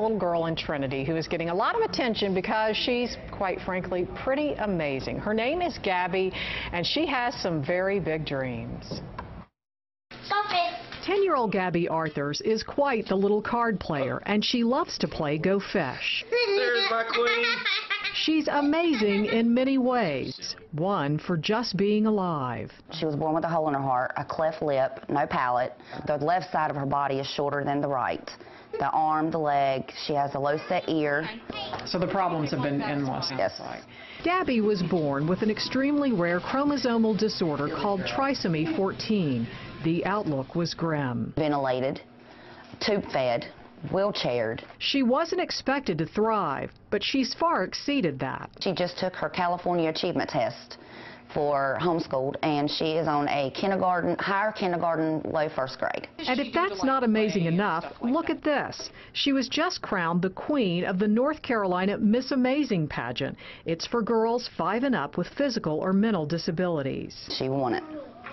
little girl in Trinity who is getting a lot of attention because she's, quite frankly, pretty amazing. Her name is Gabby, and she has some very big dreams. Stop it. 10-year-old Gabby Arthurs is quite the little card player, and she loves to play Go Fish. There's my queen. She's amazing in many ways. One, for just being alive. She was born with a hole in her heart, a cleft lip, no palate. The left side of her body is shorter than the right. The arm, the leg, she has a low set ear. So the problems have been endless. Yes. Gabby was born with an extremely rare chromosomal disorder called trisomy 14. The outlook was grim. Ventilated, tube fed, wheelchaired. She wasn't expected to thrive, but she's far exceeded that. She just took her California Achievement Test for homeschooled, and she is on a kindergarten, higher kindergarten, low first grade. And if that's not amazing enough, look at this. She was just crowned the queen of the North Carolina Miss Amazing pageant. It's for girls five and up with physical or mental disabilities. She won it.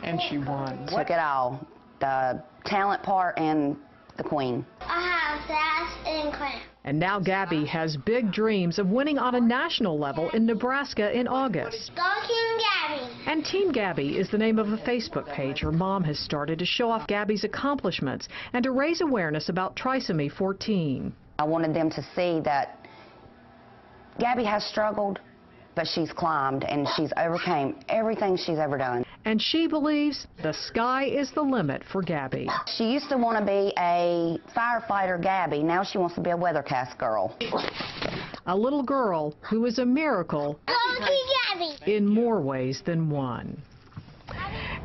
And she won. Took it all. The talent part and the queen. I have sass and cramp. And now Gabby has big dreams of winning on a national level in Nebraska in August. Go King Gabby. And Team Gabby is the name of a Facebook page her mom has started to show off Gabby's accomplishments and to raise awareness about trisomy 14. I wanted them to see that Gabby has struggled, but she's climbed and she's overcame everything she's ever done. And she believes the sky is the limit for Gabby. She used to want to be a firefighter Gabby. Now she wants to be a weathercast girl. A little girl who is a miracle Gabby. in more ways than one.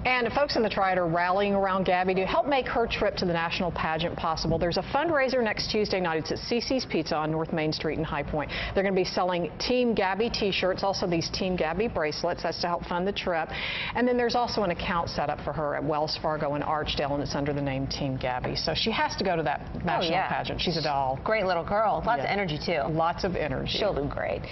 And folks in the Triad are rallying around Gabby to help make her trip to the national pageant possible. There's a fundraiser next Tuesday night. It's at CiCi's Pizza on North Main Street in High Point. They're going to be selling Team Gabby t-shirts, also these Team Gabby bracelets. That's to help fund the trip. And then there's also an account set up for her at Wells Fargo in Archdale, and it's under the name Team Gabby. So she has to go to that oh, national yeah. pageant. She's a doll. Great little girl. Lots Yeah. of energy, too. Lots of energy. She'll do great.